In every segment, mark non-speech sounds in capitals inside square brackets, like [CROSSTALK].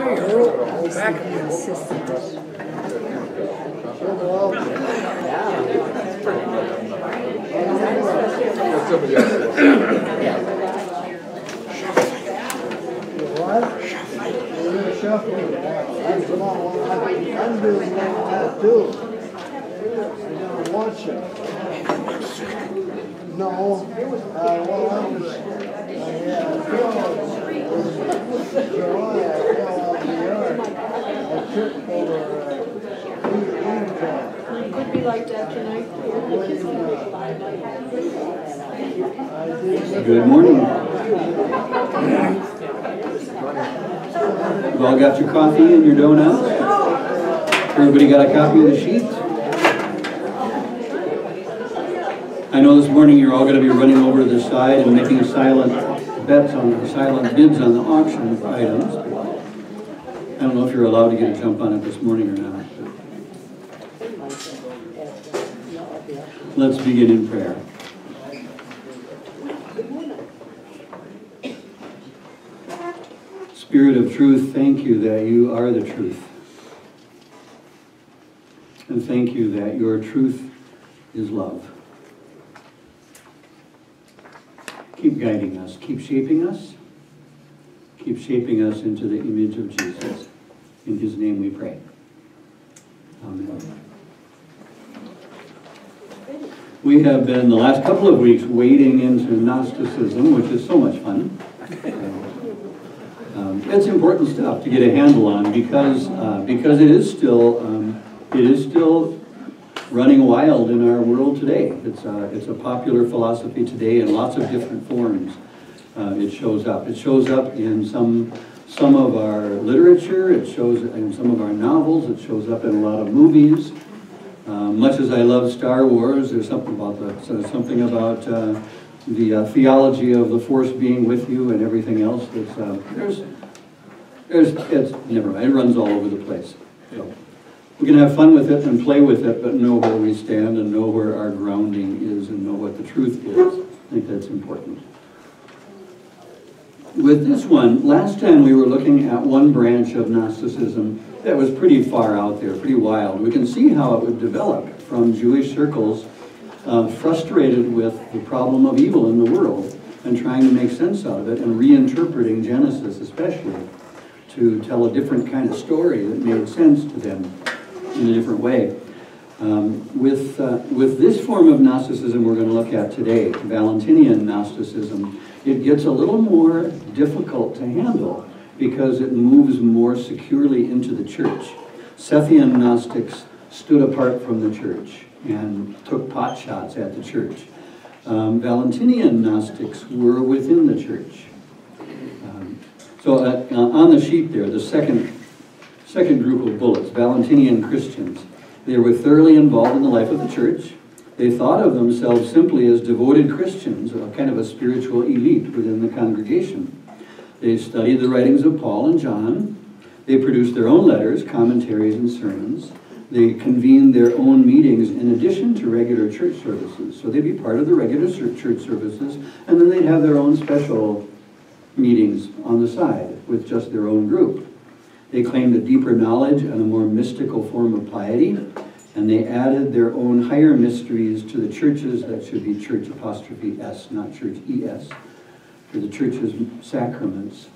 say you're back again. What? Shuffling. That's what I'm, I'm doing that too. I'm watching. No, uh, well, I was, I had a field. July, I fell out in the yard. Could be like that tonight. Good morning. You all got your coffee and your donuts? Everybody got a copy of the sheet? I know this morning you're all gonna be running over to the side and making silent bets on, silent bids on the auction items. I don't know if you're allowed to get a jump on it this morning or not. Let's begin in prayer. Spirit of truth, thank you that you are the truth. And thank you that your truth is love. Keep guiding us, keep shaping us, keep shaping us into the image of Jesus. In his name we pray. Amen. We have been the last couple of weeks wading into Gnosticism, which is so much fun. [LAUGHS] Um, it's important stuff to get a handle on because uh, because it is still um, it is still running wild in our world today. It's a, it's a popular philosophy today in lots of different forms. Uh, it shows up. It shows up in some some of our literature. It shows in some of our novels. It shows up in a lot of movies. Uh, much as I love Star Wars, there's something about the so something about uh, the uh, theology of the Force being with you and everything else. Uh, there's, there's, it's never mind. It runs all over the place. So we can have fun with it and play with it, but know where we stand and know where our grounding is and know what the truth is. I think that's important. With this one, last time we were looking at one branch of Gnosticism that was pretty far out there, pretty wild. We can see how it would develop from Jewish circles uh, frustrated with the problem of evil in the world and trying to make sense out of it and reinterpreting Genesis especially to tell a different kind of story that made sense to them in a different way. Um, with, uh, with this form of Gnosticism we're going to look at today, Valentinian Gnosticism, it gets a little more difficult to handle because it moves more securely into the church. Sethian Gnostics stood apart from the church and took pot shots at the church. Um, Valentinian Gnostics were within the church. Um, so uh, uh, on the sheet there, the second, second group of bullets, Valentinian Christians, they were thoroughly involved in the life of the church. They thought of themselves simply as devoted Christians, a kind of a spiritual elite within the congregation. They studied the writings of Paul and John. They produced their own letters, commentaries, and sermons. They convened their own meetings in addition to regular church services. So they'd be part of the regular church services, and then they'd have their own special meetings on the side with just their own group. They claimed a deeper knowledge and a more mystical form of piety, and they added their own higher mysteries to the churches that should be church apostrophe S, not church ES, for the church's sacraments.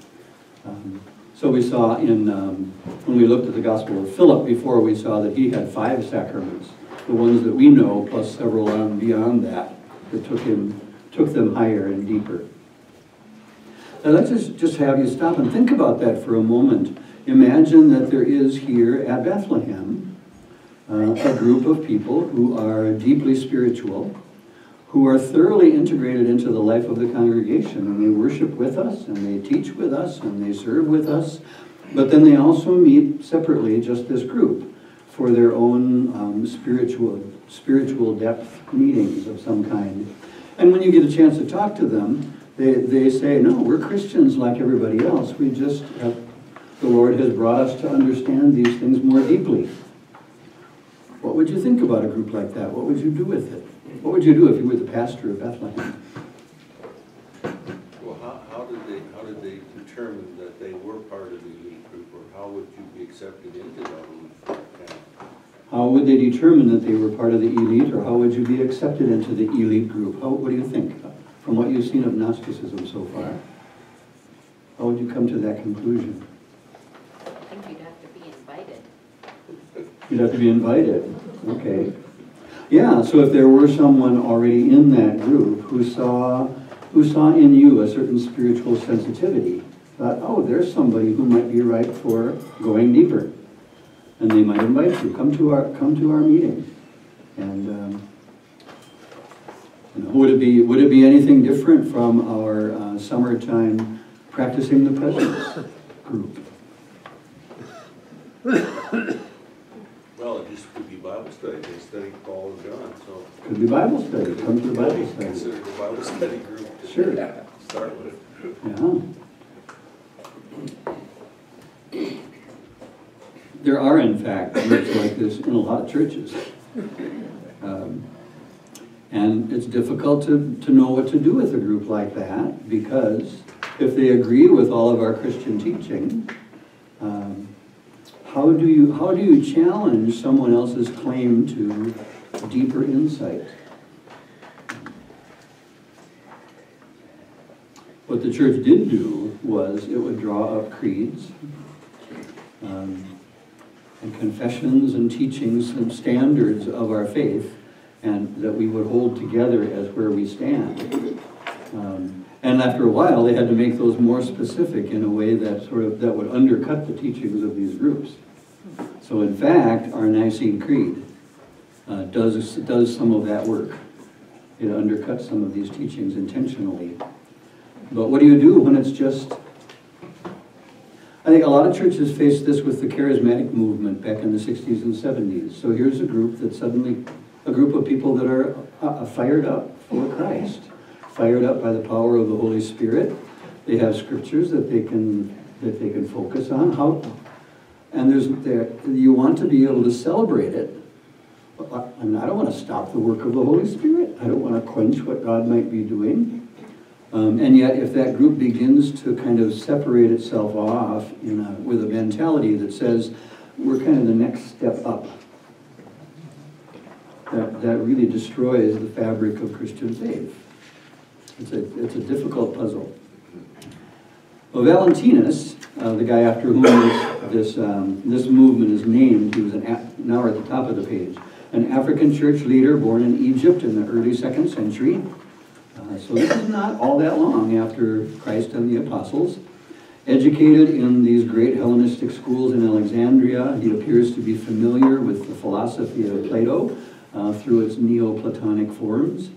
Um, so we saw in, um, when we looked at the Gospel of Philip before, we saw that he had five sacraments, the ones that we know, plus several on beyond that, that took him, took them higher and deeper. Now let's just, just have you stop and think about that for a moment. Imagine that there is here at Bethlehem uh, a group of people who are deeply spiritual, who are thoroughly integrated into the life of the congregation, and they worship with us, and they teach with us, and they serve with us, but then they also meet separately, just this group, for their own um, spiritual, spiritual depth meetings of some kind. And when you get a chance to talk to them, they, they say, no, we're Christians like everybody else. We just have, the Lord has brought us to understand these things more deeply. What would you think about a group like that? What would you do with it? What would you do if you were the pastor of Bethlehem? Well, how, how did they, how did they determine that they were part of the elite group, or how would you be accepted into that elite group? How would they determine that they were part of the elite, or how would you be accepted into the elite group? How, what do you think, from what you've seen of Gnosticism so far? How would you come to that conclusion? I think you'd have to be invited. You'd have to be invited, okay. Yeah, so if there were someone already in that group who saw, who saw in you a certain spiritual sensitivity, thought, oh, there's somebody who might be right for going deeper. And they might invite you, come to our, come to our meeting. And, um, would it be, would it be anything different from our uh, summertime practicing the presence group? [LAUGHS] Well, it just could be Bible study, Paul and John, so. Could be Bible study, come to the Bible study. Consider Bible study group to Sure. start with. Yeah. There are in fact groups like this in a lot of churches. Um, And it's difficult to, to know what to do with a group like that because if they agree with all of our Christian teaching, um, how do you, how do you challenge someone else's claim to deeper insight? What the church did do was it would draw up creeds um, and confessions and teachings and standards of our faith and that we would hold together as where we stand. Um, And after a while, they had to make those more specific in a way that sort of, that would undercut the teachings of these groups. So in fact, our Nicene Creed uh, does, does some of that work. It undercuts some of these teachings intentionally. But what do you do when it's just, I think a lot of churches faced this with the charismatic movement back in the 60s and 70s. So here's a group that suddenly, a group of people that are uh, fired up for Christ, fired up by the power of the Holy Spirit. They have scriptures that they can, that they can focus on. How, and there's, there, you want to be able to celebrate it. I, I don't want to stop the work of the Holy Spirit. I don't want to quench what God might be doing. Um, and yet, if that group begins to kind of separate itself off a, with a mentality that says, we're kind of the next step up, that, that really destroys the fabric of Christian faith. It's a, it's a difficult puzzle. Well, Valentinus, uh, the guy after whom this, this, um, this movement is named, he was an, Af- now we're at the top of the page, an African church leader born in Egypt in the early second century. Uh, so this is not all that long after Christ and the apostles. Educated in these great Hellenistic schools in Alexandria, he appears to be familiar with the philosophy of Plato uh, through its Neoplatonic forms,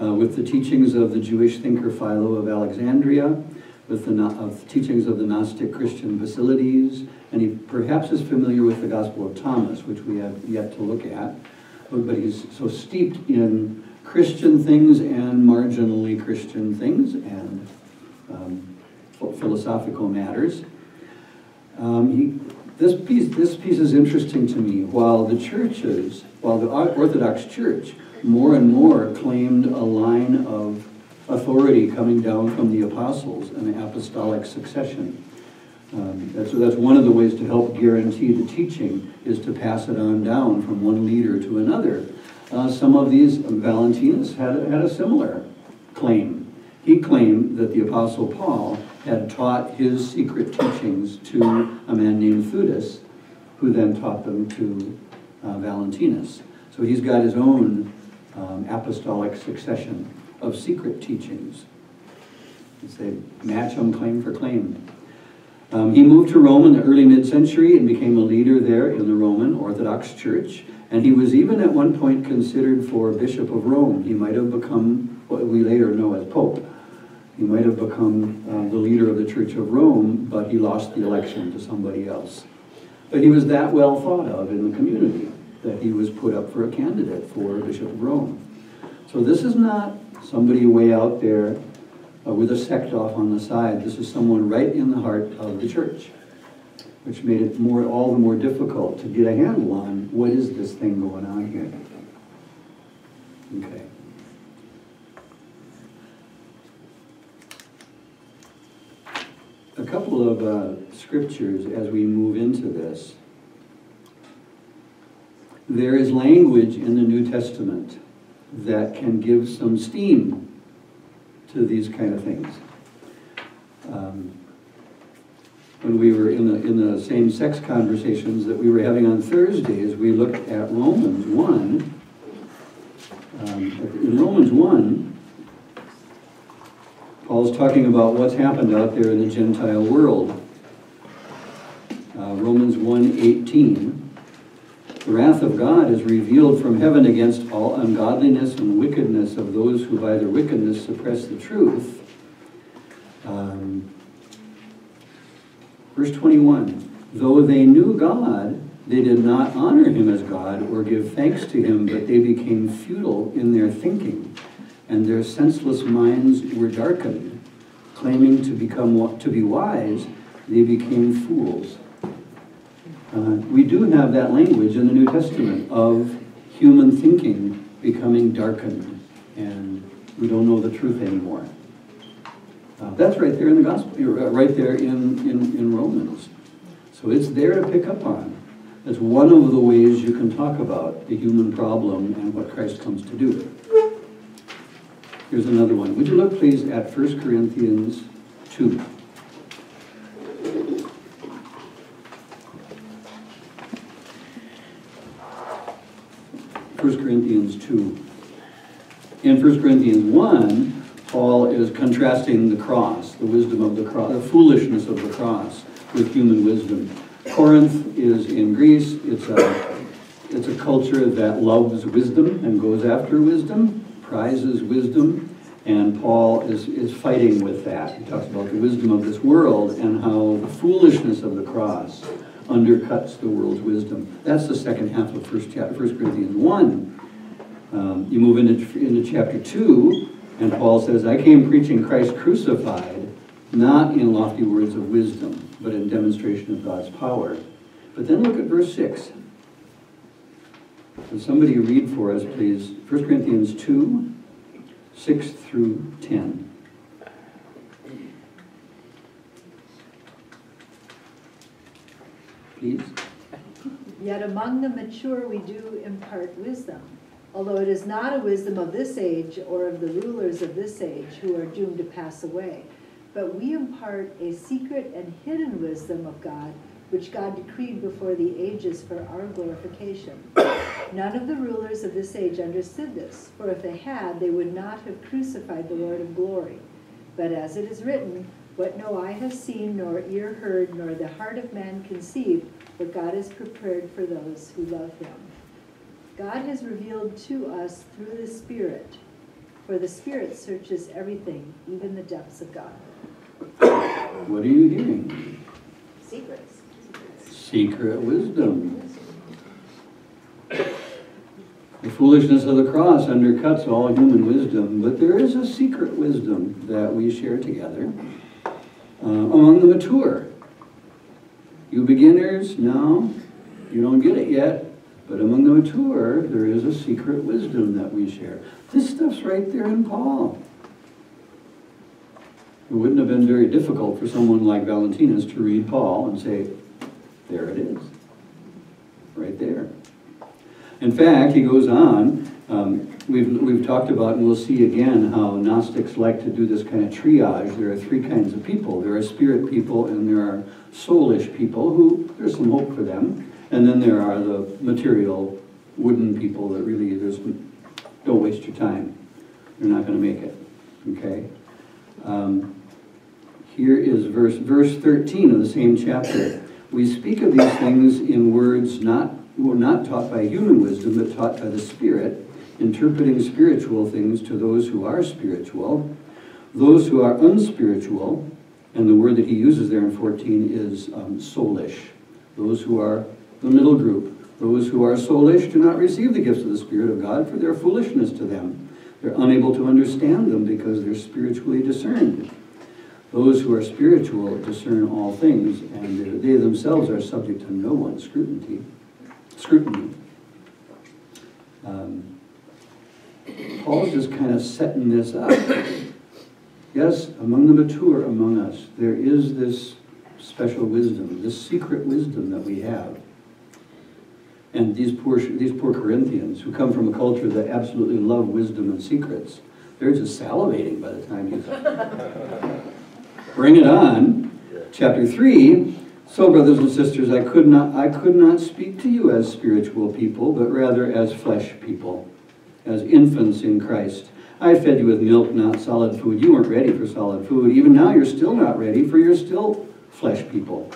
uh, with the teachings of the Jewish thinker Philo of Alexandria, with the of teachings of the Gnostic Christian Basilides, and he perhaps is familiar with the Gospel of Thomas, which we have yet to look at. But he's so steeped in Christian things and marginally Christian things and um, philosophical matters. Um, he, this piece, this piece is interesting to me. While the churches, while the Orthodox Church more and more claimed a line of authority coming down from the apostles and the apostolic succession. Um, that's, that's one of the ways to help guarantee the teaching is to pass it on down from one leader to another. Uh, some of these, Valentinus had, had a similar claim. He claimed that the apostle Paul had taught his secret teachings to a man named Theudas, who then taught them to uh, Valentinus. So he's got his own um, apostolic succession of secret teachings. It's a match them claim for claim. Um, he moved to Rome in the early mid-century and became a leader there in the Roman Orthodox Church. And he was even at one point considered for Bishop of Rome. He might have become what we later know as Pope. He might have become uh, the leader of the Church of Rome, but he lost the election to somebody else. But he was that well thought of in the community that he was put up for a candidate for Bishop of Rome. So this is not somebody way out there uh, with a sect off on the side. This is someone right in the heart of the church, which made it more, all the more difficult to get a handle on what is this thing going on here. Okay. A couple of uh, scriptures as we move into this. There is language in the New Testament that can give some steam to these kind of things. Um, when we were in the, in the same-sex conversations that we were having on Thursdays, we looked at Romans 1. Um, in Romans 1, Paul's talking about what's happened out there in the Gentile world. Uh, Romans 1:18. The wrath of God is revealed from heaven against all ungodliness and wickedness of those who by their wickedness suppress the truth. Um, verse 21 Though they knew God, they did not honor him as God or give thanks to him, but they became futile in their thinking, and their senseless minds were darkened. Claiming to become to be wise, they became fools. Uh, we do have that language in the New Testament of human thinking becoming darkened, and we don't know the truth anymore. Uh, that's right there in the gospel, uh, right there in, in, in Romans. So it's there to pick up on. It's one of the ways you can talk about the human problem and what Christ comes to do. Here's another one. Would you look, please, at 1 Corinthians 2. 1 Corinthians 2. In 1 Corinthians 1, Paul is contrasting the cross, the wisdom of the cross, the foolishness of the cross with human wisdom. Corinth is in Greece. It's a, it's a culture that loves wisdom and goes after wisdom, prizes wisdom, and Paul is, is fighting with that. He talks about the wisdom of this world and how the foolishness of the cross undercuts the world's wisdom. That's the second half of First, chapter, First Corinthians 1. Um, you move into, into chapter 2, and Paul says, I came preaching Christ crucified, not in lofty words of wisdom, but in demonstration of God's power. But then look at verse 6. Can somebody read for us, please? 1 Corinthians 2, 6 through 10. Please. Yet among the mature we do impart wisdom, although it is not a wisdom of this age or of the rulers of this age who are doomed to pass away, but we impart a secret and hidden wisdom of God, which God decreed before the ages for our glorification. [COUGHS] None of the rulers of this age understood this, for if they had, they would not have crucified the Lord of glory. But as it is written, what no eye has seen, nor ear heard, nor the heart of man conceived, what God has prepared for those who love him. God has revealed to us through the Spirit, for the Spirit searches everything, even the depths of God. What are you hearing? Secrets. Secret wisdom. The foolishness of the cross undercuts all human wisdom, but there is a secret wisdom that we share together uh, among the mature. You beginners, no, you don't get it yet, but among the mature, there is a secret wisdom that we share. This stuff's right there in Paul. It wouldn't have been very difficult for someone like Valentinus to read Paul and say, there it is, right there. In fact, he goes on, um, we've, we've talked about, and we'll see again, how Gnostics like to do this kind of triage. There are three kinds of people. There are spirit people and there are soulish people who, there's some hope for them. And then there are the material, wooden people that really, there's, don't waste your time. You're not going to make it, okay? Um, here is verse, verse 13 of the same chapter. We speak of these things in words not, not taught by human wisdom, but taught by the Spirit, interpreting spiritual things to those who are spiritual. Those who are unspiritual, and the word that he uses there in 14 is um, soulish. Those who are the middle group. Those who are soulish do not receive the gifts of the Spirit of God, for their foolishness to them. They're unable to understand them because they're spiritually discerned. Those who are spiritual discern all things, and they themselves are subject to no one's scrutiny. Scrutiny. Um, Paul's just kind of setting this up. Yes, among the mature among us, there is this special wisdom, this secret wisdom that we have. And these poor, these poor Corinthians, who come from a culture that absolutely love wisdom and secrets, they're just salivating by the time you [LAUGHS] bring it on. Chapter three, so brothers and sisters, I could not, I could not speak to you as spiritual people, but rather as flesh people, as infants in Christ. I fed you with milk, not solid food. You weren't ready for solid food. Even now, you're still not ready, for you're still flesh people.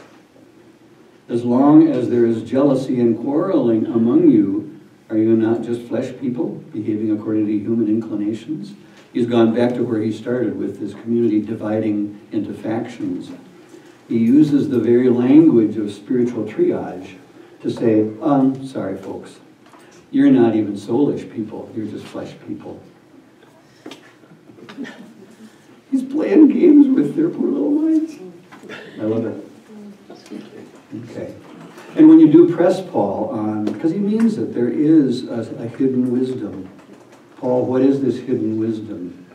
As long as there is jealousy and quarreling among you, are you not just flesh people, behaving according to human inclinations? He's gone back to where he started with this community dividing into factions. He uses the very language of spiritual triage to say, um, sorry, folks, you're not even soulish people, you're just flesh people. He's playing games with their poor little minds. I love it. Okay. And when you do press Paul on, because he means that there is a, a hidden wisdom. Paul, what is this hidden wisdom?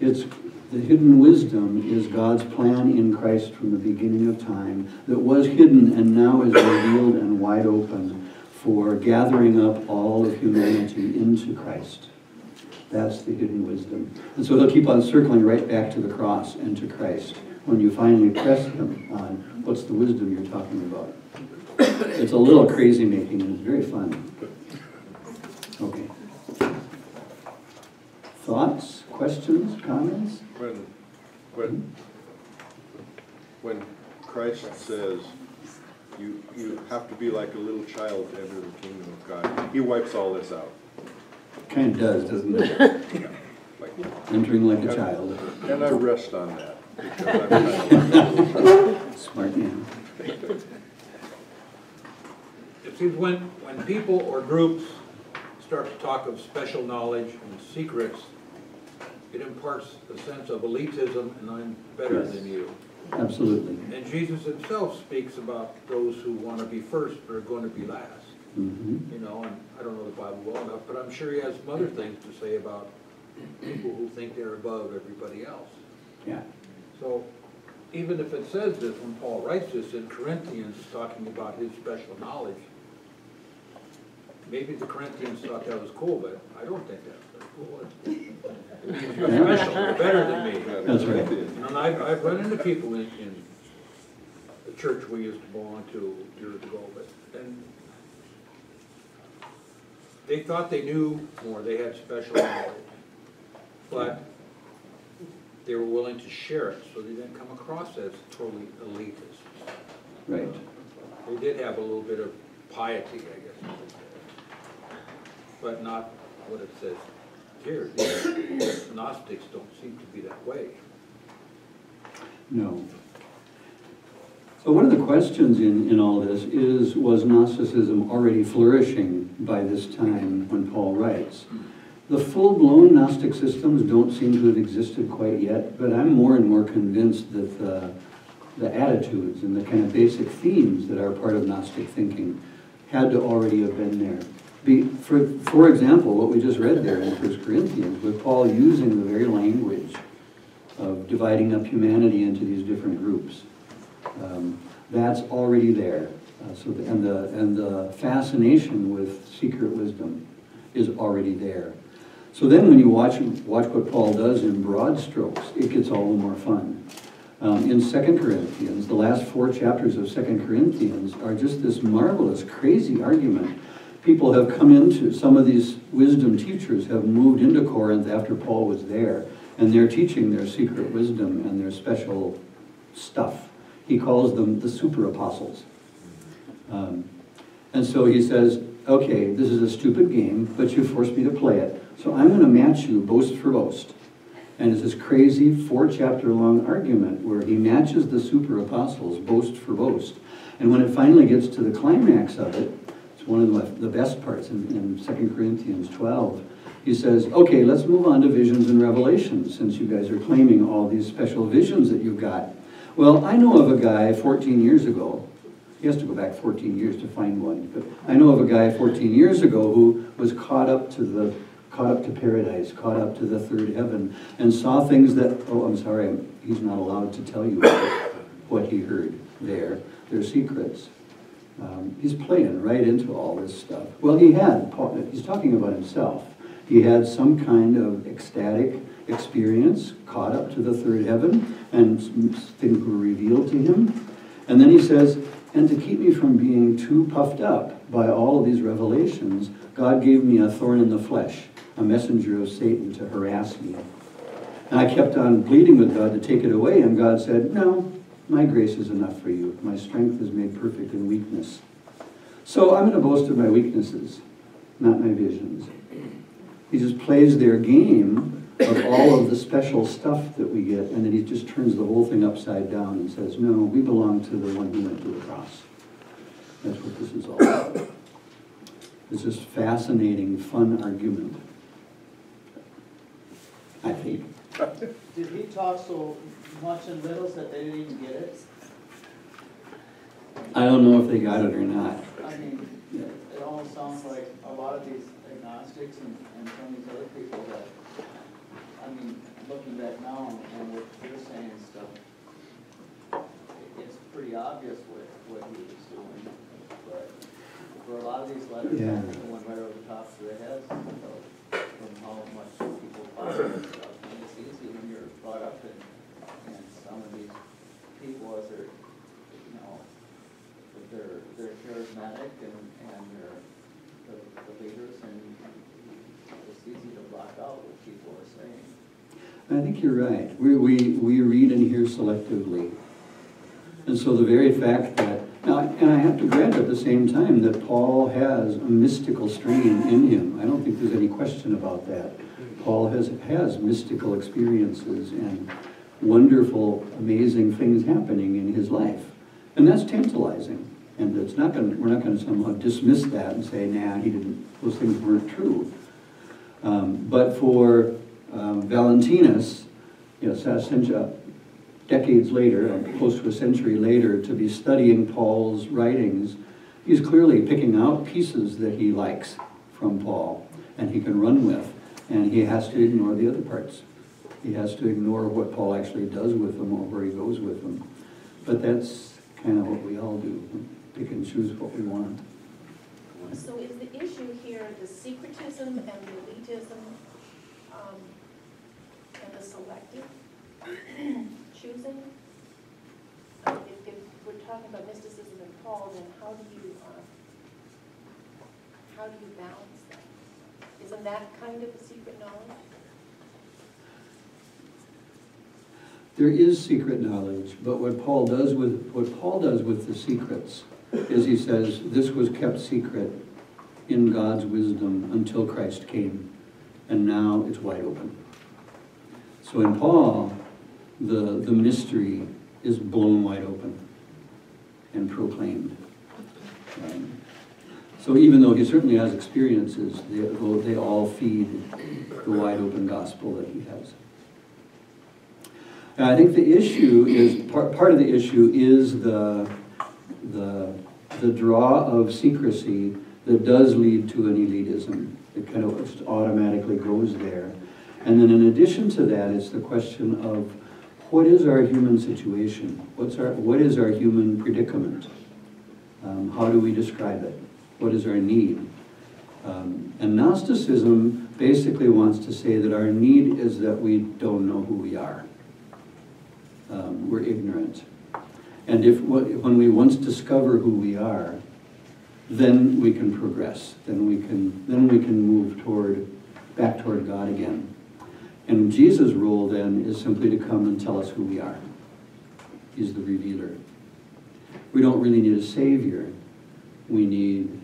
It's the hidden wisdom is God's plan in Christ from the beginning of time that was hidden and now is revealed and wide open for gathering up all of humanity into Christ. That's the hidden wisdom. And so he'll keep on circling right back to the cross and to Christ when you finally press him on what's the wisdom you're talking about. It's a little crazy making and it's very fun. Okay. Thoughts, questions, comments? When, when, hmm? when Christ says, you, you have to be like a little child to enter the kingdom of God, he wipes all this out. Kind of does, doesn't it? Like, Entering like a child. And I rest on that. because I'm kind of like a little child. Smart man. It seems when, when people or groups start to talk of special knowledge and secrets, it imparts a sense of elitism and I'm better Yes. than you. Absolutely. And Jesus himself speaks about those who want to be first but are going to be last. Mhm. You know, and I don't know the Bible well enough, but I'm sure he has some other things to say about people who think they're above everybody else. Yeah. So even if it says this, when Paul writes this in Corinthians, talking about his special knowledge, maybe the Corinthians thought that was cool, but I don't think that's very cool. It means you're special, you're better than me. That's right. And I've, I've run into people in, in the church we used to belong to years ago, but, and they thought they knew more, they had special knowledge. But they were willing to share it, so they didn't come across as totally elitist. Right. They did have a little bit of piety, I guess you could say. But not what it says here. The Gnostics don't seem to be that way. No. So one of the questions in, in all this is, was Gnosticism already flourishing by this time when Paul writes? Hmm. The full-blown Gnostic systems don't seem to have existed quite yet, but I'm more and more convinced that the, the attitudes and the kind of basic themes that are part of Gnostic thinking had to already have been there. Be, for, for example, what we just read there in 1 Corinthians, with Paul using the very language of dividing up humanity into these different groups. Um, that's already there. Uh, so the, and the and the fascination with secret wisdom is already there. So then, when you watch watch what Paul does in broad strokes, it gets all the more fun. Um, in Second Corinthians, the last four chapters of Second Corinthians are just this marvelous, crazy argument. People have come into some of these wisdom teachers have moved into Corinth after Paul was there, and they're teaching their secret wisdom and their special stuff. He calls them the super apostles. Um, and so he says, okay, this is a stupid game, but you forced me to play it. So I'm going to match you boast for boast. And it's this crazy four chapter long argument where he matches the super apostles boast for boast. And when it finally gets to the climax of it, it's one of the, best parts in, in 2 Corinthians 12. He says, okay, let's move on to visions and revelations since you guys are claiming all these special visions that you've got. Well, I know of a guy 14 years ago. He has to go back 14 years to find one. But I know of a guy 14 years ago who was caught up to the caught up to paradise, caught up to the third heaven, and saw things that oh, I'm sorry, he's not allowed to tell you what he heard. there, they're secrets. Um, he's playing right into all this stuff. Well, he had, he's talking about himself. He had some kind of ecstatic experience, caught up to the third heaven, and things were revealed to him. And then he says, and to keep me from being too puffed up by all of these revelations, God gave me a thorn in the flesh, a messenger of Satan to harass me. And I kept on pleading with God to take it away, and God said, No, my grace is enough for you. My strength is made perfect in weakness. So I'm going to boast of my weaknesses, not my visions. He just plays their game of all of the special stuff that we get, and then he just turns the whole thing upside down and says, No, we belong to the one who went to the cross. That's what this is all about. It's this fascinating, fun argument. I think. Did he talk so much in riddles that they didn't even get it? I don't know if they got it or not. I mean, it it almost sounds like a lot of these agnostics and, and some of these other people that, I mean, looking back now and what you're saying and stuff, it- it's pretty obvious what, what he was doing, but for a lot of these letters, Yeah. I think right over the top of their heads, so, from how much follow. And it's easy when you're brought up in, in some of these people as they're, you know, they're, they're charismatic and, and they're the, the leaders and it's easy to block out what people are saying. I think you're right. We, we, we read and hear selectively. And so the very fact that, now, and I have to grant at the same time that Paul has a mystical strain in him. I don't think there's any question about that. Paul has, has mystical experiences and wonderful, amazing things happening in his life. And that's tantalizing. And it's not gonna, we're not gonna somehow dismiss that and say, nah, he didn't, those things weren't true. Um, But for um, Valentinus, you know, uh, decades later, close to a century later, to be studying Paul's writings, he's clearly picking out pieces that he likes from Paul and he can run with, and he has to ignore the other parts. He has to ignore what Paul actually does with them or where he goes with them. But that's kind of what we all do, pick and choose what we want. So is the issue here the secretism and the elitism, um, and the selective [CLEARS THROAT] choosing? If, if we're talking about mysticism and Paul, then how do you, um, how do you balance that? Kind of secret knowledge? There is secret knowledge, but what Paul does with, what Paul does with the secrets is he says, this was kept secret in God's wisdom until Christ came, and now it's wide open. So in Paul, the, the mystery is blown wide open and proclaimed. Um, So even though he certainly has experiences, they, they all feed the wide open gospel that he has. And I think the issue is, part, part of the issue is the, the, the draw of secrecy that does lead to an elitism. It kind of just automatically goes there. And then in addition to that, it's the question of what is our human situation? What's our, what is our human predicament? Um, how do we describe it? What is our need? Um, and Gnosticism basically wants to say that our need is that we don't know who we are um, we're ignorant. And if, when we once discover who we are, then we can progress, then we can, then we can move toward, back toward God again. And Jesus' role then is simply to come and tell us who we are. He's the revealer. We don't really need a savior. We need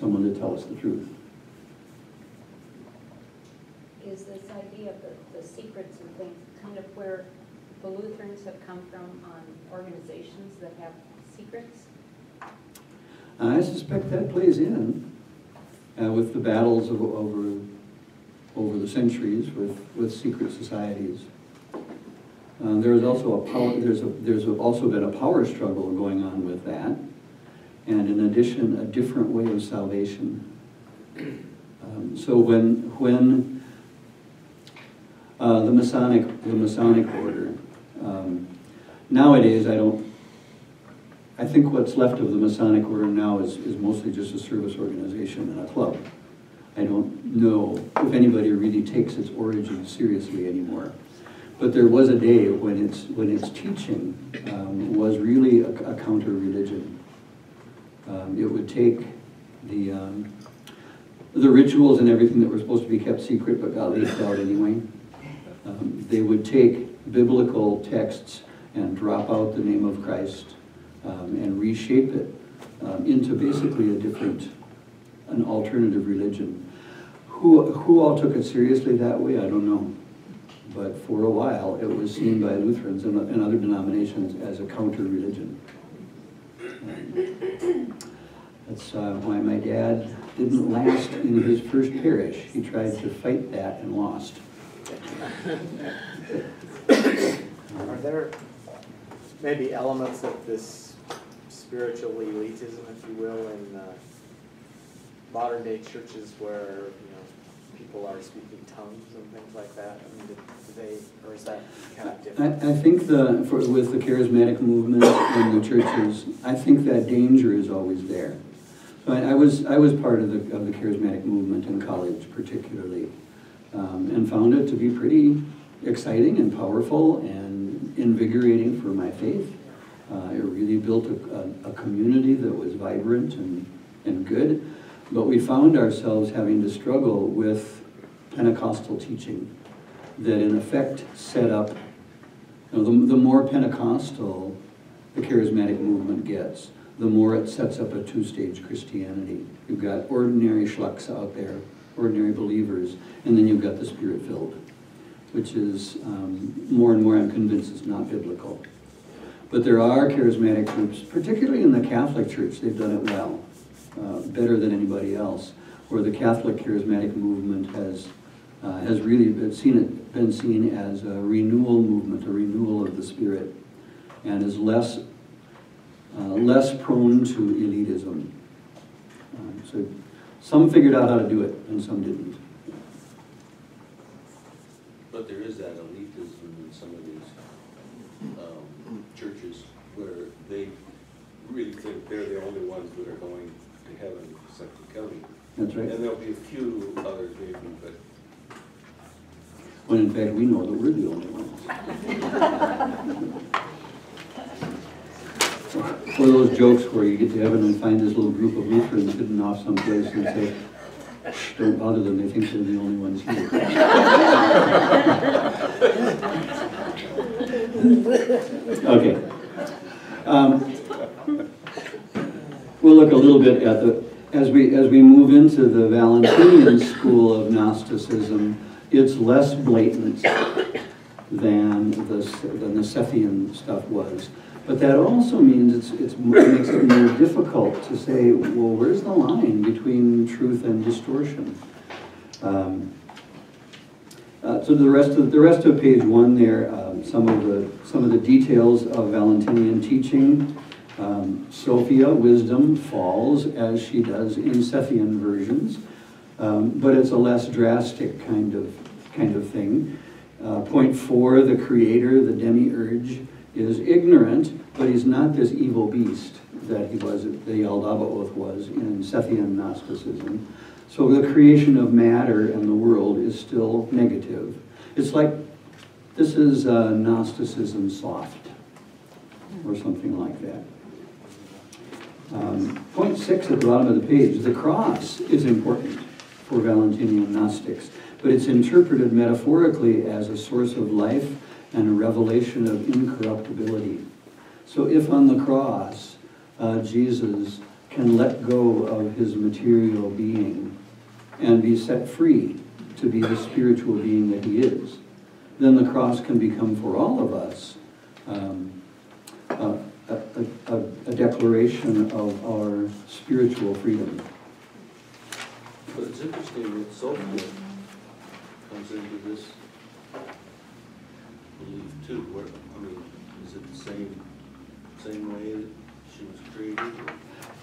someone to tell us the truth. Is this idea of the, the secrets and things kind of where the Lutherans have come from on organizations that have secrets? I suspect that plays in uh, with the battles of, over, over the centuries with, with secret societies. Uh, there is also a power, there's, a, there's also been a power struggle going on with that. And in addition, a different way of salvation. Um, so when, when uh, the Masonic, the Masonic order, um, nowadays I don't I think what's left of the Masonic Order now is, is mostly just a service organization and a club. I don't know if anybody really takes its origins seriously anymore. But there was a day when its, when its teaching um, was really a, a counter-religion. Um, it would take the, um, the rituals and everything that were supposed to be kept secret but got leaked out anyway. Um, they would take biblical texts and drop out the name of Christ um, and reshape it um, into basically a different, an alternative religion. Who, who all took it seriously that way, I don't know. But for a while, it was seen by Lutherans and, and other denominations as a counter-religion. That's uh, why my dad didn't last in his first parish. He tried to fight that and lost. Are there maybe elements of this spiritual elitism, if you will, in uh, modern day churches where, you know, people are speaking tongues and things like that? I mean, do do they, or is that kind of I, different? I think the, for, with the charismatic movement in the churches, I think that danger is always there. I, I was, I was part of the, of the charismatic movement in college particularly, um, and found it to be pretty exciting and powerful and invigorating for my faith. Uh, it really built a, a, a community that was vibrant and, and good, but we found ourselves having to struggle with Pentecostal teaching that in effect set up, you know, the, the more Pentecostal the charismatic movement gets, the more it sets up a two-stage Christianity. You've got ordinary schlucks out there, ordinary believers, and then you've got the spirit-filled, which is um, more and more, I'm convinced, is not biblical. But there are charismatic groups, particularly in the Catholic Church, they've done it well, uh, better than anybody else, where the Catholic charismatic movement has uh, has really been seen, it, been seen as a renewal movement, a renewal of the spirit, and is less, uh, less prone to elitism. Um, so some figured out how to do it and some didn't. But there is that elitism in some of these um, churches where they really think they're the only ones that are going to heaven in Suffolk County. That's right. And there'll be a few others maybe, but When in fact, we know that we're the only ones. [LAUGHS] Or those jokes where you get to heaven and find this little group of Lutherans sitting off someplace and say, "Shh, don't bother them, they think they're the only ones here. Okay. Um, We'll look a little bit at the, as we, as we move into the Valentinian school of Gnosticism, it's less blatant than the, than the Sethian stuff was. But that also means it's, it's, it makes it more difficult to say, well, where's the line between truth and distortion? Um, uh, so the rest of, the rest of page one there, um, some of the, some of the details of Valentinian teaching. Um, Sophia, wisdom, falls as she does in Sethian versions, um, but it's a less drastic kind of, kind of thing. Uh, point four, the creator, the demiurge, is ignorant, but he's not this evil beast that he was, that Yaldabaoth was in Sethian Gnosticism. So the creation of matter and the world is still negative. It's like, this is uh, Gnosticism soft, or something like that. Um, point six at the bottom of the page, the cross is important for Valentinian Gnostics, but it's interpreted metaphorically as a source of life and a revelation of incorruptibility. So if on the cross, uh, Jesus can let go of his material being and be set free to be the spiritual being that he is, then the cross can become for all of us um, a, a, a, a declaration of our spiritual freedom. But it's interesting that Sophia comes into this belief too, where, I mean, is it the same, same way that she was created?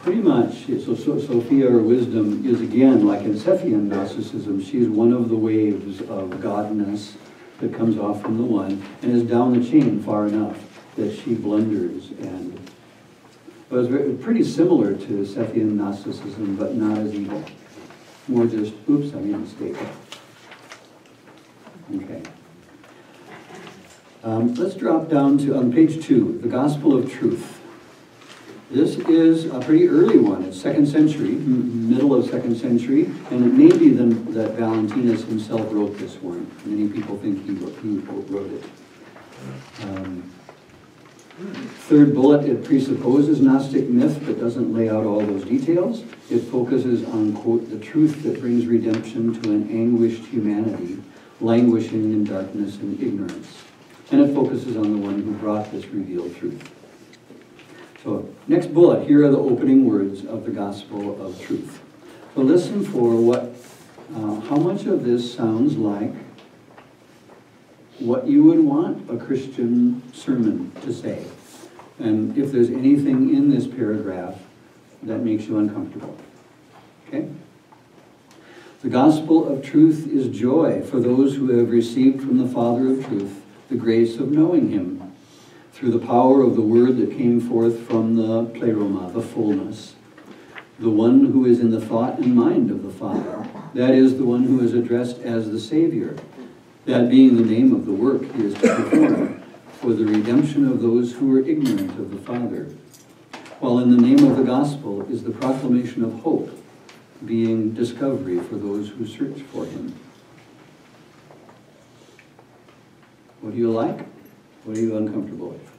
Pretty much, so, so Sophia or wisdom is again, like in Sethian Gnosticism, she's one of the waves of godness that comes off from the one and is down the chain far enough that she blunders and But it's very, pretty similar to Sethian Gnosticism, but not as evil. More just, oops, I made a mistake. Okay. Um, let's drop down to, on page two, the Gospel of Truth. This is a pretty early one. It's second century, middle of second century, and it may be that Valentinus himself wrote this one. Many people think he wrote, he wrote it. Um, Third bullet, it presupposes Gnostic myth but doesn't lay out all those details. It focuses on, quote, the truth that brings redemption to an anguished humanity, languishing in darkness and ignorance. And it focuses on the one who brought this revealed truth. So, next bullet, here are the opening words of the gospel of truth. So listen for what, uh, how much of this sounds like what you would want a Christian sermon to say. And if there's anything in this paragraph that makes you uncomfortable. Okay? The gospel of truth is joy for those who have received from the Father of truth the grace of knowing him through the power of the word that came forth from the pleroma, the fullness, the one who is in the thought and mind of the Father. That is the one who is addressed as the Savior, that being the name of the work he is to perform for the redemption of those who are ignorant of the Father. While in the name of the gospel is the proclamation of hope, being discovery for those who search for him. What do you like? What are you uncomfortable with?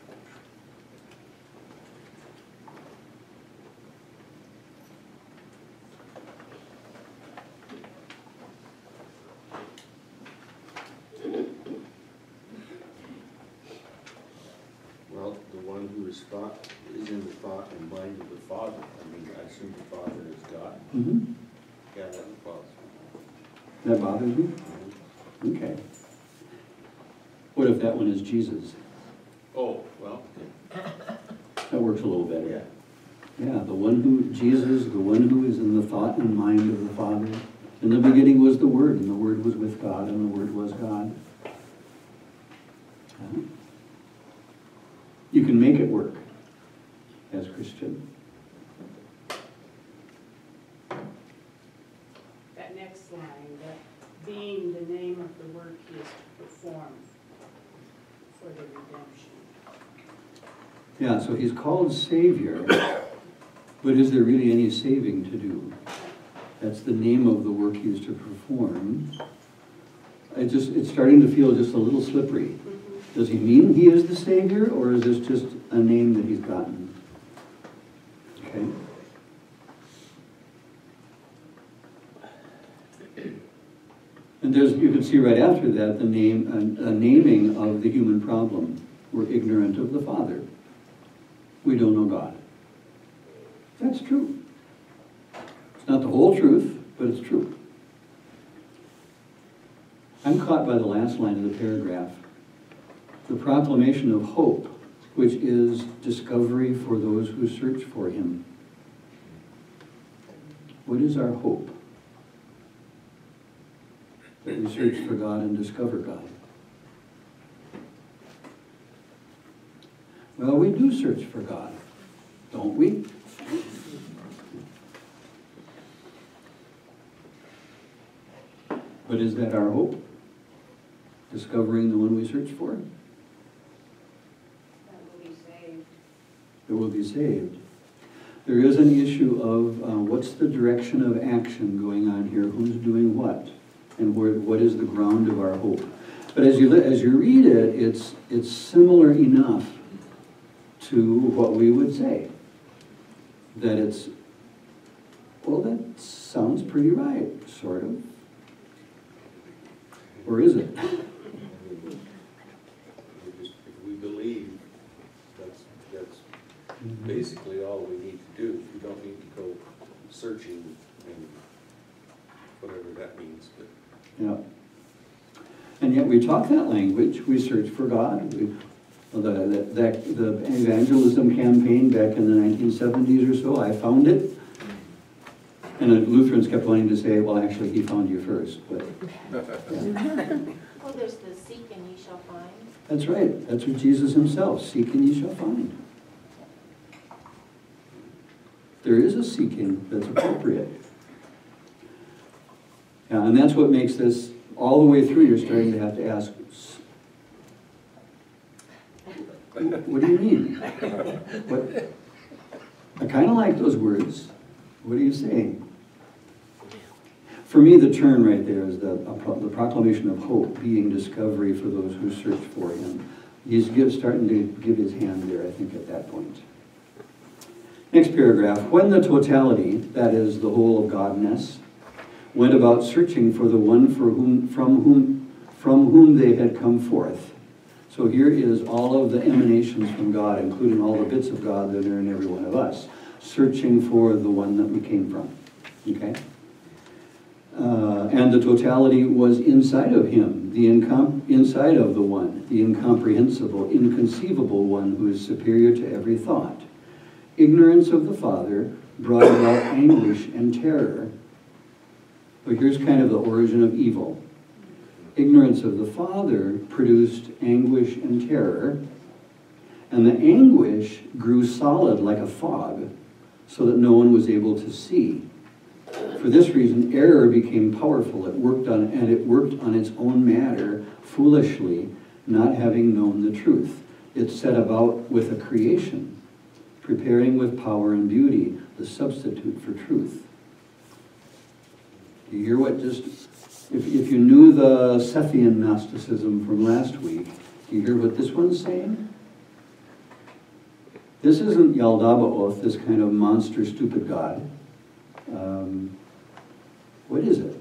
Well, the one who is thought, is in the thought and mind of the Father. I mean, I assume the Father is God. Mm-hmm. Yeah, that bothers That bothers you? me. Okay. What if that one is Jesus? Oh, well, That works a little yeah. better. Yeah, the one who, Jesus, the one who is in the thought and mind of the Father. In the beginning was the Word, and the Word was with God, and the Word was God. Yeah. You can make it work as Christian. That next line, that being the name of the work he is to perform for the redemption. Yeah, so he's called Savior, but is there really any saving to do? That's the name of the work he is to perform. It just, it's starting to feel just a little slippery. Mm-hmm. Does he mean he is the Savior, or is this just a name that he's gotten? Okay. And there's, you can see right after that, the name, a, a naming of the human problem. We're ignorant of the Father. We don't know God. That's true. It's not the whole truth, but it's true. I'm caught by the last line of the paragraph. The proclamation of hope, which is discovery for those who search for him. What is our hope? That we search for God and discover God. Well, we do search for God, don't we? But is that our hope? Discovering the one we search for? That will be saved. That will be saved. There is an issue of uh, what's the direction of action going on here? Who's doing what? And where, what is the ground of our hope? But as you, as you read it, it's, it's similar enough to what we would say. That it's, well, that sounds pretty right, sort of. Or is it? We If we believe, that's, that's basically all we need to do. We don't need to go searching and whatever that means, but Yeah. And yet we talk that language, we search for God. We, the, that, that- the evangelism campaign back in the nineteen seventies or so, I found it. And the Lutherans kept wanting to say, well, actually, he found you first, but, yeah. [LAUGHS] Well, there's the seek and ye shall find. That's right, that's what Jesus himself, seek and ye shall find. there is a seeking that's appropriate. Yeah, and that's what makes this, all the way through, you're starting to have to ask, "S- what do you mean? I kinda like those words. What are you saying? For me, the turn right there is the, the proclamation of hope, being discovery for those who search for him. He's give, starting to give his hand there, I think, at that point. Next paragraph, when the totality, that is, the whole of Godness, went about searching for the one for whom, from whom, from whom they had come forth. So here is all of the emanations from God, including all the bits of God that are in every one of us, searching for the one that we came from. Okay? Uh, and the totality was inside of him, the incom- inside of the one, the incomprehensible, inconceivable one who is superior to every thought. Ignorance of the Father brought about anguish and terror. But here's kind of the origin of evil. Ignorance of the Father produced anguish and terror, and the anguish grew solid like a fog, so that no one was able to see. For this reason, error became powerful. It worked on, and it worked on its own matter foolishly, not having known the truth. It set about with a creation, preparing with power and beauty the substitute for truth. Do You hear what just, if, if you knew the Sethian Gnosticism from last week, do you hear what this one's saying? This isn't Yaldabaoth, this kind of monster, stupid god. Um, what is it?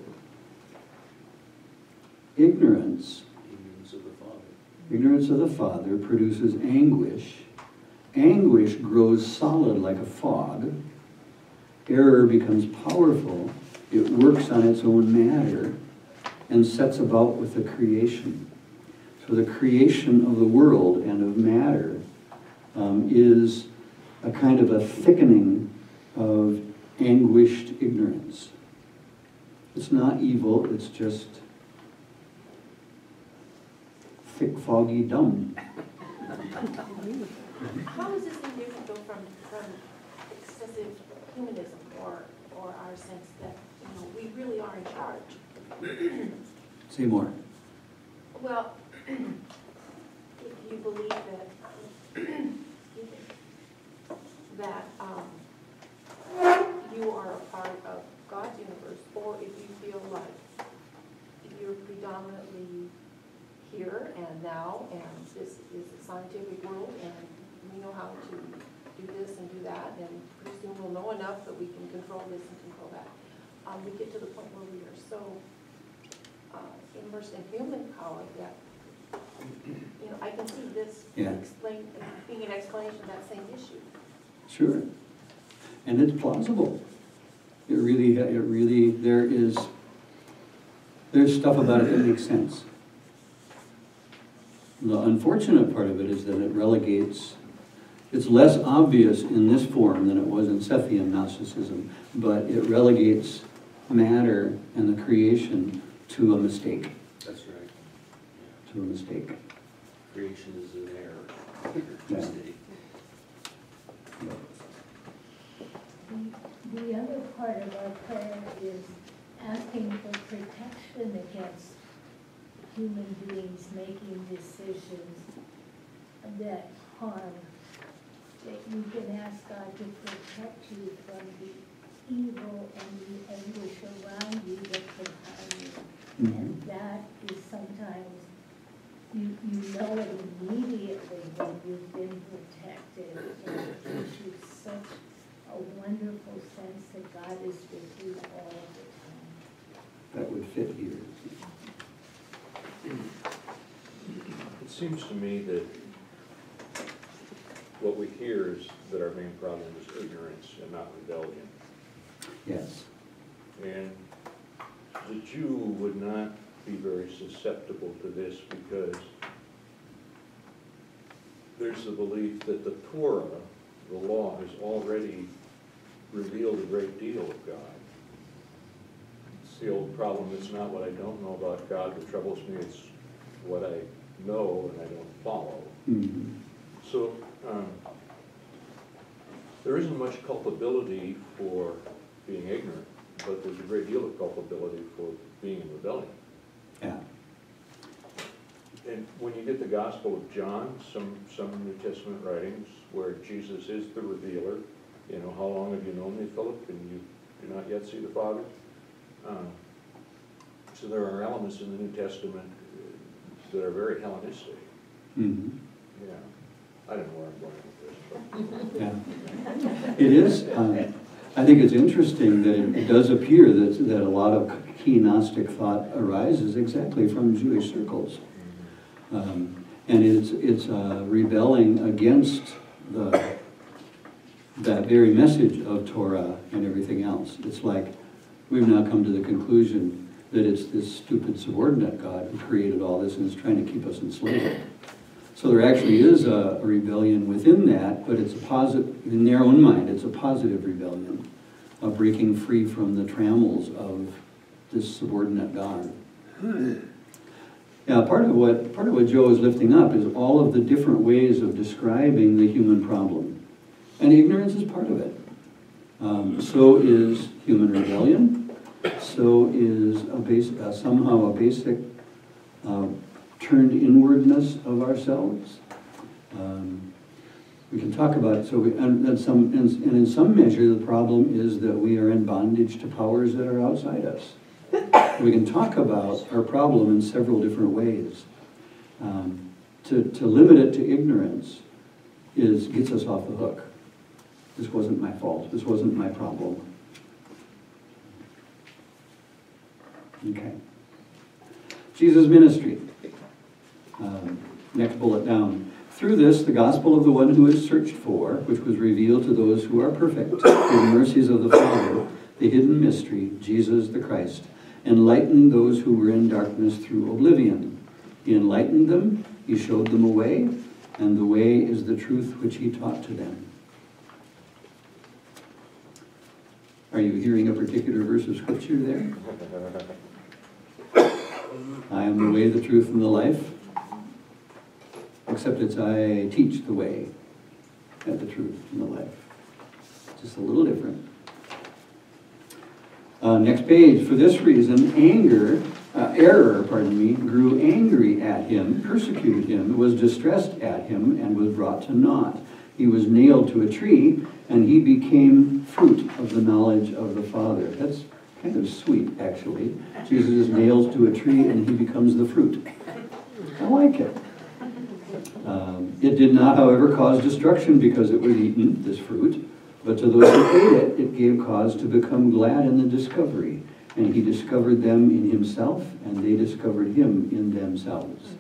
Ignorance, Ignorance of the Father. ignorance of the Father produces anguish. Anguish grows solid like a fog. Error becomes powerful. It works on its own matter and sets about with the creation. So the creation of the world and of matter um, is a kind of a thickening of anguished ignorance. It's not evil, it's just thick, foggy, dumb. How is this different though from, from excessive humanism or, or our sense that, you know, we really are in charge? [CLEARS THROAT] Say more. Well, [CLEARS THROAT] if you believe that, [CLEARS THROAT] that, um, you are a part of God's universe, or if you feel like you're predominantly here and now, and this is the scientific world, and we know how to do this and do that, and pretty soon we'll know enough that we can control this and control that. Um, we get to the point where we are so uh, immersed in human power that, you know, I can see this Yeah. explain, being an explanation of that same issue. Sure. And it's plausible. It really, it really, there is, there's stuff about it that makes sense. The unfortunate part of it is that it relegates, it's less obvious in this form than it was in Sethian Gnosticism, but it relegates matter and the creation to a mistake, That's right. to a mistake. Creation is an error, Yeah. mistake. The the other part of our prayer is asking for protection against human beings making decisions that harm. That you can ask God to protect you from the evil and the anguish around you that can harm you. Mm-hmm. And that is sometimes, you, you know it immediately when you've been protected. And it gives you such a wonderful sense that God is with you all the time. That would fit here. It seems to me that what we hear is that our main problem is ignorance and not rebellion. Yes. And the Jew would not be very susceptible to this because there's the belief that the Torah, the law, has already revealed a great deal of God. It's the old problem, it's not what I don't know about God that troubles me, it's what I know and I don't follow. Mhm. So, um, There isn't much culpability for being ignorant, but there's a great deal of culpability for being in rebellion. Yeah. And when you get the Gospel of John, some, some New Testament writings where Jesus is the revealer, you know, how long have you known me, Philip, and you do not yet see the Father? Um, So there are elements in the New Testament uh, that are very Hellenistic. Mhm. Yeah, I don't know where I'm going with this, but. Yeah. It is, uh, I think it's interesting that it does appear that, that a lot of key Gnostic thought arises exactly from Jewish circles. Um, And it's, it's uh, rebelling against the, that very message of Torah and everything else. It's like, we've now come to the conclusion that it's this stupid subordinate God who created all this and is trying to keep us enslaved. So there actually is a rebellion within that, but it's a positive, in their own mind, it's a positive rebellion of breaking free from the trammels of this subordinate God. Now, part of what, part of what Joe is lifting up is all of the different ways of describing the human problem. And ignorance is part of it. Um, so is human rebellion. So is a base, uh, somehow a basic uh, turned inwardness of ourselves. Um, we can talk about it. So, we, and, and some, and, and in some measure, the problem is that we are in bondage to powers that are outside us. We can talk about our problem in several different ways. Um, to, to limit it to ignorance is gets us off the hook. This wasn't my fault. This wasn't my problem. Okay. Jesus' ministry. Um, next bullet down. Through this, the gospel of the one who is searched for, which was revealed to those who are perfect, through the mercies of the Father, the hidden mystery, Jesus the Christ, enlightened those who were in darkness through oblivion. He enlightened them, he showed them a way, and the way is the truth which he taught to them. Are you hearing a particular verse of scripture there? I am the way, the truth, and the life. Except it's I teach the way and the truth and the life. Just a little different. Uh, next page. For this reason, anger, uh, error, pardon me, grew angry at him, persecuted him, was distressed at him, and was brought to naught. He was nailed to a tree, and he became fruit of the knowledge of the Father. That's kind of sweet, actually. Jesus is nailed to a tree, and he becomes the fruit. I like it. Um, it did not, however, cause destruction because it was eaten, this fruit, but to those who ate it, it gave cause to become glad in the discovery. And he discovered them in himself, and they discovered him in themselves.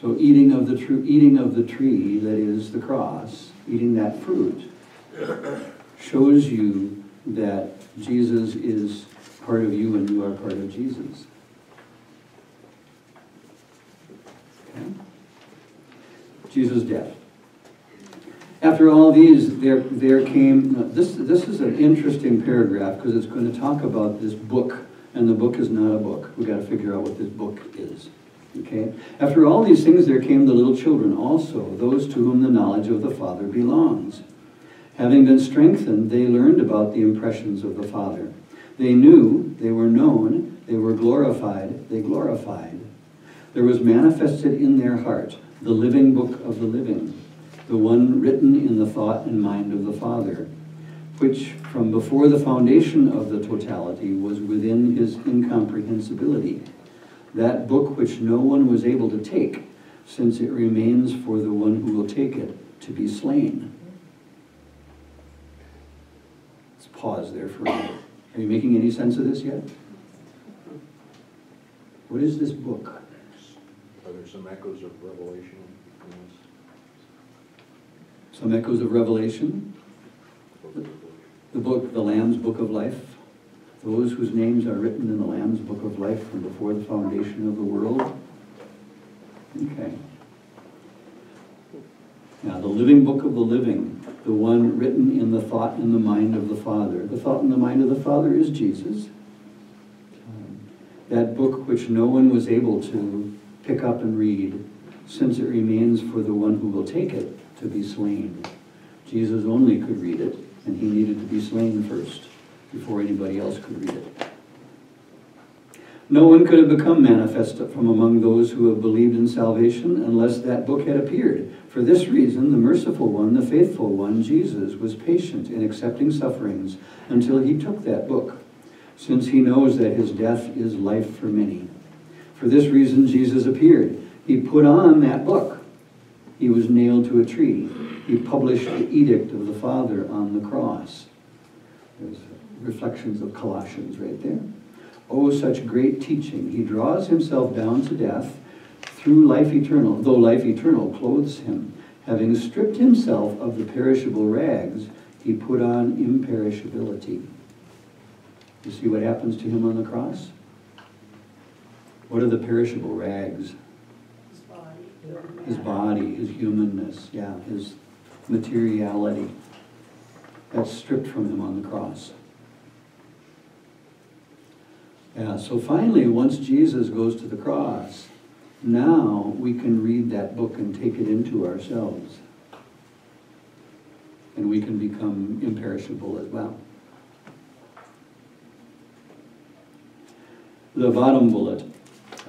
So eating of the true, eating of the tree that is the cross, eating that fruit, shows you that Jesus is part of you and you are part of Jesus. Jesus' death. After all these, there, there came, this, this is an interesting paragraph because it's going to talk about this book, and the book is not a book. We've got to figure out what this book is. Okay? After all these things, there came the little children also, those to whom the knowledge of the Father belongs. Having been strengthened, they learned about the impressions of the Father. They knew, they were known, they were glorified, they glorified. There was manifested in their heart the living book of the living, the one written in the thought and mind of the Father, which from before the foundation of the totality was within his incomprehensibility. That book which no one was able to take, since it remains for the one who will take it to be slain. Let's pause there for a minute. Are you making any sense of this yet? What is this book? Some echoes of Revelation Some echoes of Revelation, the book, the Lamb's Book of Life. Those whose names are written in the Lamb's Book of Life from before the foundation of the world. Okay. Now, the living book of the living, the one written in the thought and the mind of the Father. The thought and the mind of the Father is Jesus. Um, That book which no one was able to pick up and read, since it remains for the one who will take it to be slain. Jesus only could read it, and he needed to be slain first before anybody else could read it. No one could have become manifest from among those who have believed in salvation unless that book had appeared. For this reason, the merciful one, the faithful one, Jesus, was patient in accepting sufferings until he took that book, since he knows that his death is life for many. For this reason, Jesus appeared. He put on that book. He was nailed to a tree. He published the edict of the Father on the cross. There's reflections of Colossians right there. Oh, such great teaching. He draws himself down to death through life eternal, though life eternal clothes him. Having stripped himself of the perishable rags, he put on imperishability. You see what happens to him on the cross? What are the perishable rags? His body. His body, his humanness, yeah, his materiality. That's stripped from him on the cross. Yeah, so finally, once Jesus goes to the cross, now we can read that book and take it into ourselves. And we can become imperishable as well. The bottom bullet,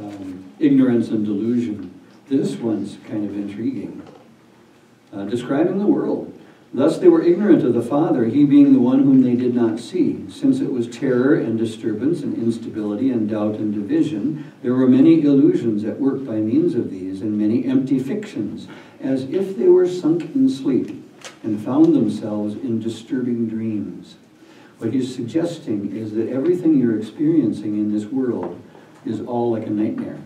um, ignorance and delusion. This one's kind of intriguing. Uh, describing the world. Thus they were ignorant of the Father, he being the one whom they did not see. Since it was terror and disturbance and instability and doubt and division, there were many illusions at work by means of these, and many empty fictions, as if they were sunk in sleep and found themselves in disturbing dreams. What he's suggesting is that everything you're experiencing in this world is all like a nightmare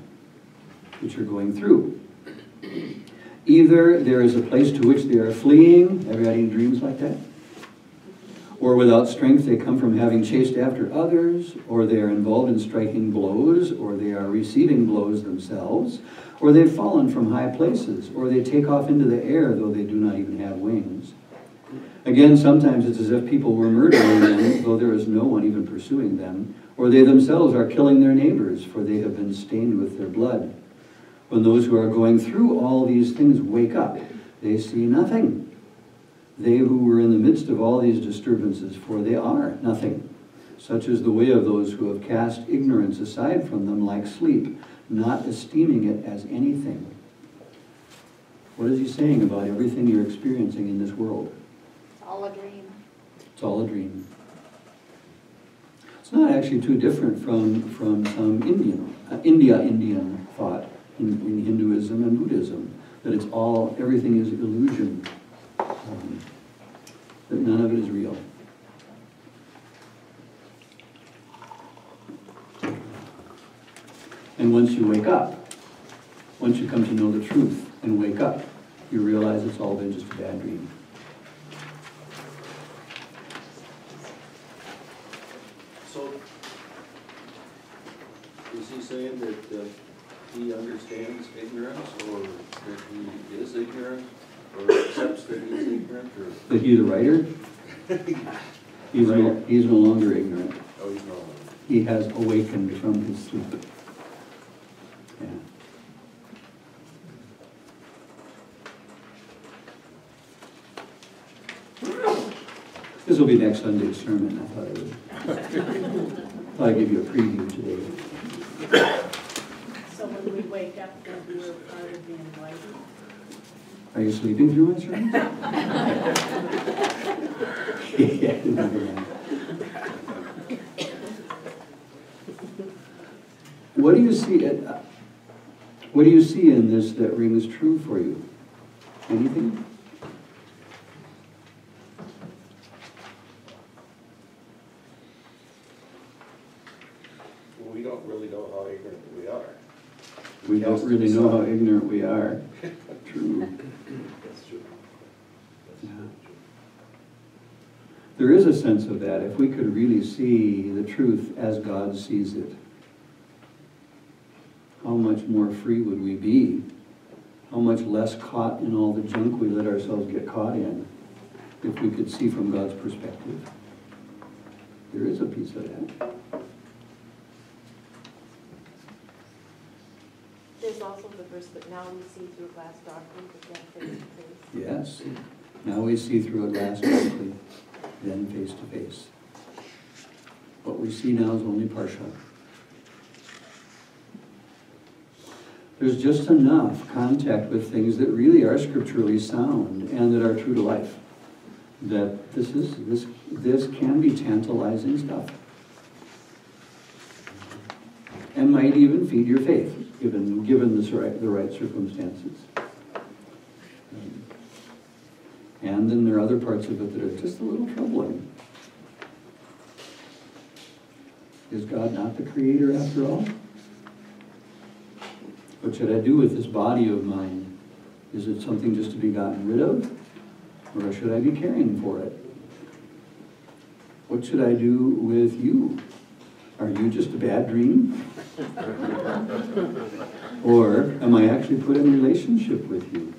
that you're going through. Either there is a place to which they are fleeing. Any dreams like that? Or without strength, they come from having chased after others, or they are involved in striking blows, or they are receiving blows themselves, or they've fallen from high places, or they take off into the air, though they do not even have wings. Again, sometimes it's as if people were murdering them, though there is no one even pursuing them, or they themselves are killing their neighbors, for they have been stained with their blood. When those who are going through all these things wake up, they see nothing. They who were in the midst of all these disturbances, for they are nothing. Such is the way of those who have cast ignorance aside from them like sleep, not esteeming it as anything. What is he saying about everything you're experiencing in this world? It's all a dream. It's all a dream. It's not actually too different from, from some Indian, uh, India Indian thought in, in Hinduism and Buddhism, that it's all, everything is illusion, um, that none of it is real. And once you wake up, once you come to know the truth and wake up, you realize it's all been just a bad dream. So, is he saying that uh, he understands ignorance, or that he is ignorant, or accepts that he's ignorant, or? That he's a writer? He's no, he's no longer ignorant. Oh, he's not. He has awakened from his sleep. Yeah. This will be next Sunday's sermon, I thought I would. [LAUGHS] Thought I'd give you a preview today. So when we wake up, then we're part of the enlightened. Are you sleeping through? Yeah. What do you see, uh, what do you see in this that rings true for you? Anything? We don't really know how ignorant we are. We don't really know how ignorant we are. True. That's true. Yeah. There is a sense of that, if we could really see the truth as God sees it. How much more free would we be? How much less caught in all the junk we let ourselves get caught in if we could see from God's perspective? There is a piece of that. There's also the verse that now we see through a glass darkly, but then face to face. Yes. Now we see through a glass darkly, then face to face. What we see now is only partial. There's just enough contact with things that really are scripturally sound and that are true to life. That this is this this can be tantalizing stuff. And might even feed your faith, given given the right, the right circumstances. Um, And then there are other parts of it that are just a little troubling. Is God not the creator after all? What should I do with this body of mine? Is it something just to be gotten rid of? Or should I be caring for it? What should I do with you? Are you just a bad dream? [LAUGHS] Or am I actually put in relationship with you?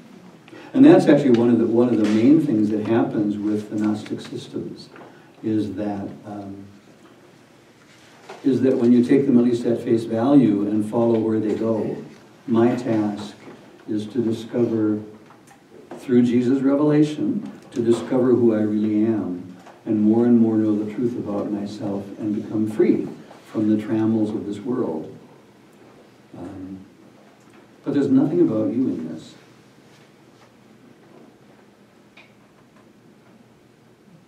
And that's actually one of the, one of the main things that happens with the Gnostic systems, is that, um, is that when you take them at least at face value and follow where they go, my task is to discover, through Jesus' revelation, to discover who I really am, and more and more know the truth about myself and become free from the trammels of this world. Um, but there's nothing about you in this.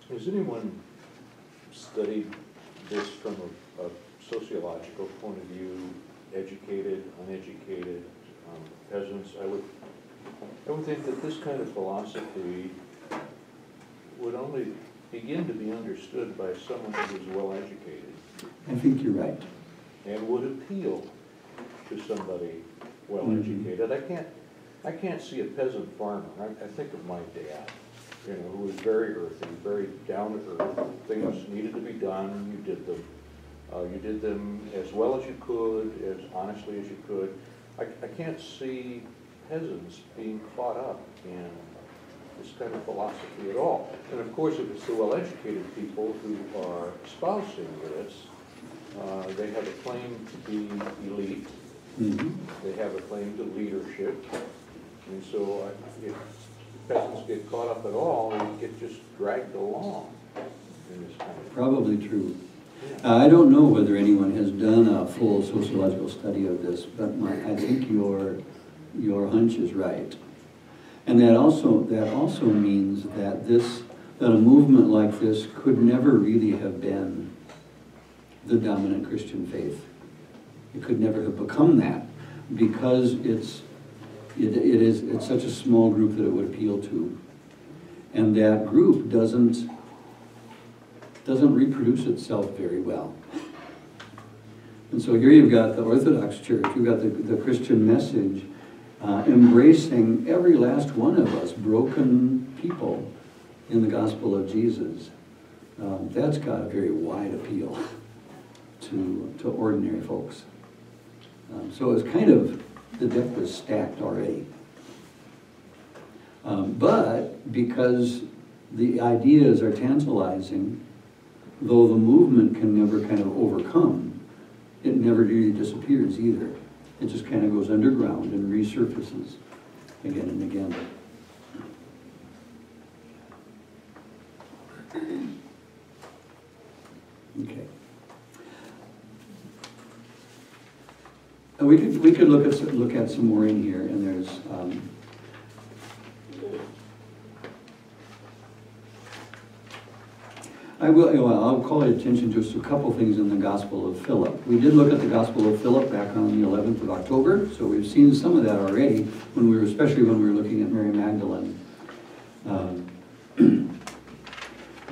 Has anyone studied this from a, a sociological point of view, educated, uneducated, um, peasants? I would, I would think that this kind of philosophy would only begin to be understood by someone who is well-educated I think you're right. and would appeal to somebody well-educated. I can't, I can't see a peasant farmer, I, I think of my dad, you know, who was very earthy, very down to earth. Things needed to be done, you did them. Uh, you did them as well as you could, as honestly as you could. I, I can't see peasants being caught up in this kind of philosophy at all. And of course, if it's the well-educated people who are espousing this, uh, they have a claim to be elite, Mhm. they have a claim to leadership. And so I- if peasants get caught up at all, they get just dragged along in this kind of. Probably true. Uh, I don't know whether anyone has done a full sociological study of this, but my, I think your, your hunch is right. And that also, that also means that this, that a movement like this could never really have been the dominant Christian faith. It could never have become that because it's, it, it is, it's such a small group that it would appeal to. And that group doesn't, doesn't reproduce itself very well. And so here you've got the Orthodox Church, you've got the, the Christian message uh, embracing every last one of us, broken people in the gospel of Jesus. Um, that's got a very wide appeal [LAUGHS] to, to ordinary folks. Um, so it's kind of, the deck was stacked already. Um, but because the ideas are tantalizing, though the movement can never kind of overcome, it never really disappears either. It just kind of goes underground and resurfaces again and again. Okay. Uh, We could, we could look at, look at some more in here, and there's, um, I will, well, I'll call attention to just a couple things in the Gospel of Philip. We did look at the Gospel of Philip back on the 11th of October, so we've seen some of that already, when we were, especially when we were looking at Mary Magdalene. Um, [CLEARS THROAT]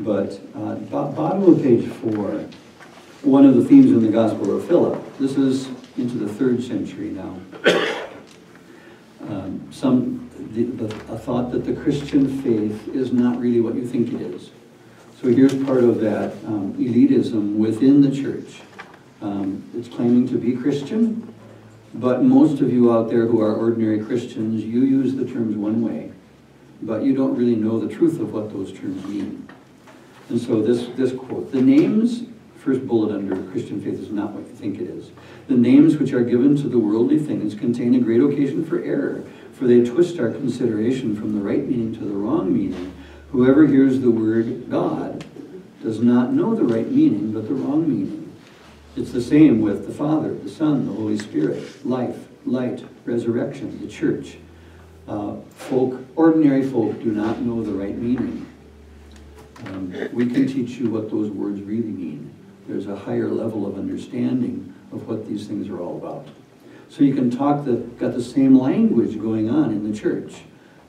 But uh, bo- bottom of page four, one of the themes in the Gospel of Philip, this is into the third century now. Um, Some, the, the, a thought that the Christian faith is not really what you think it is. So here's part of that um, elitism within the church. Um, It's claiming to be Christian, but most of you out there who are ordinary Christians, you use the terms one way, but you don't really know the truth of what those terms mean. And so this, this quote, the names, first bullet under Christian faith is not what you think it is. The names which are given to the worldly things contain a great occasion for error, for they twist our consideration from the right meaning to the wrong meaning, Whoever hears the word God does not know the right meaning, but the wrong meaning. It's the same with the Father, the Son, the Holy Spirit, life, light, resurrection, the church. Uh, folk, ordinary folk do not know the right meaning. Um, we can teach you what those words really mean. There's a higher level of understanding of what these things are all about. So you can talk the, got the same language going on in the church,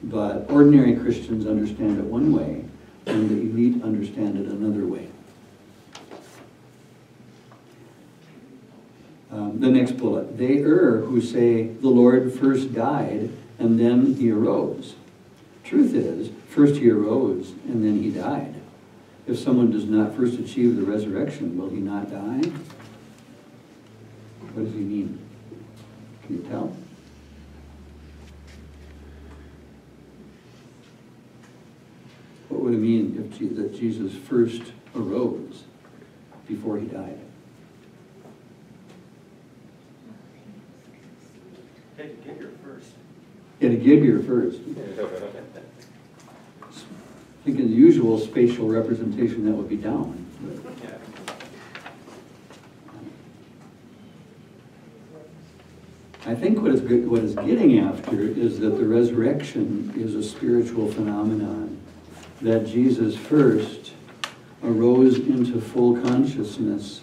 but ordinary Christians understand it one way, and the elite understand it another way. Um, the next bullet, they err who say the Lord first died and then he arose. Truth is, first he arose and then he died. If someone does not first achieve the resurrection, will he not die? What does he mean? Can you tell? What would it mean if that Jesus first arose before he died? Had to get here first. He had to get here first. I [LAUGHS] think in the usual spatial representation, that would be down. Yeah. I think what it's, what it's getting after is that the resurrection is a spiritual phenomenon. That Jesus first arose into full consciousness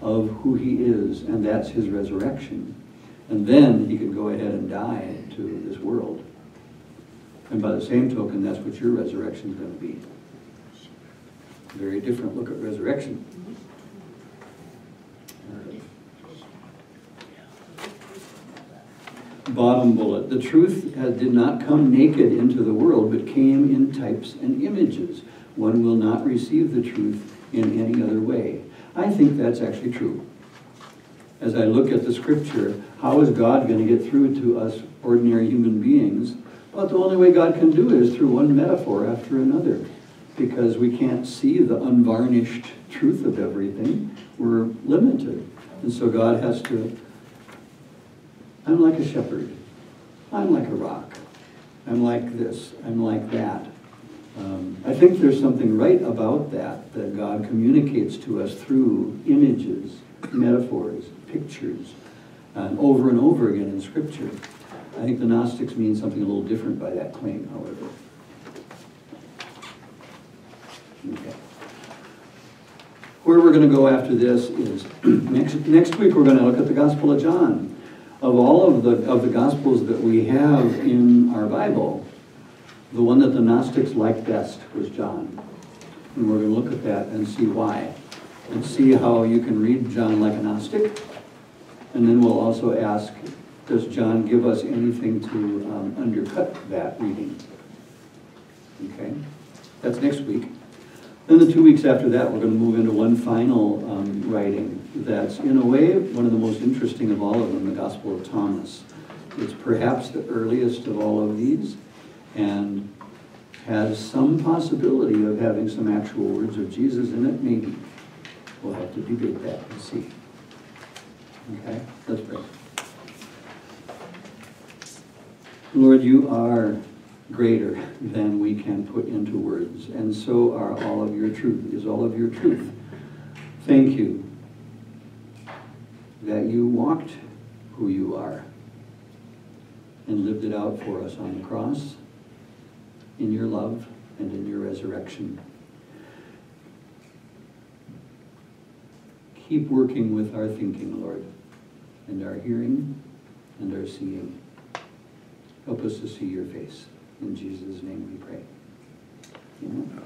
of who he is, and that's his resurrection. And then he could go ahead and die to this world. And by the same token, that's what your resurrection is going to be. Very different look at resurrection. Mm-hmm. Bottom bullet, the truth uh, did not come naked into the world, but came in types and images. One will not receive the truth in any other way. I think that's actually true. As I look at the scripture, how is God going to get through to us ordinary human beings? Well, the only way God can do it is through one metaphor after another, because we can't see the unvarnished truth of everything. We're limited. And so God has to I'm like a shepherd. I'm like a rock. I'm like this. I'm like that. Um, I think there's something right about that, that God communicates to us through images, metaphors, pictures, and over and over again in Scripture. I think the Gnostics mean something a little different by that claim, however. Okay. Where we're going to go after this is [CLEARS THROAT] next, next week we're going to look at the Gospel of John. Of all of the of the Gospels that we have in our Bible, the one that the Gnostics liked best was John. And we're going to look at that and see why. And see how you can read John like a Gnostic. And then we'll also ask, does John give us anything to um, undercut that reading? Okay? That's next week. Then the two weeks after that, we're going to move into one final um, writing that's, in a way, one of the most interesting of all of them, the Gospel of Thomas. It's perhaps the earliest of all of these and has some possibility of having some actual words of Jesus in it, maybe. We'll have to debate that and see. Okay, let's pray. Lord, you are greater than we can put into words, and so are all of your truth, is all of your truth. Thank you that you walked who you are and lived it out for us on the cross, in your love, and in your resurrection. Keep working with our thinking, Lord, and our hearing, and our seeing. Help us to see your face. In Jesus' name we pray. Amen.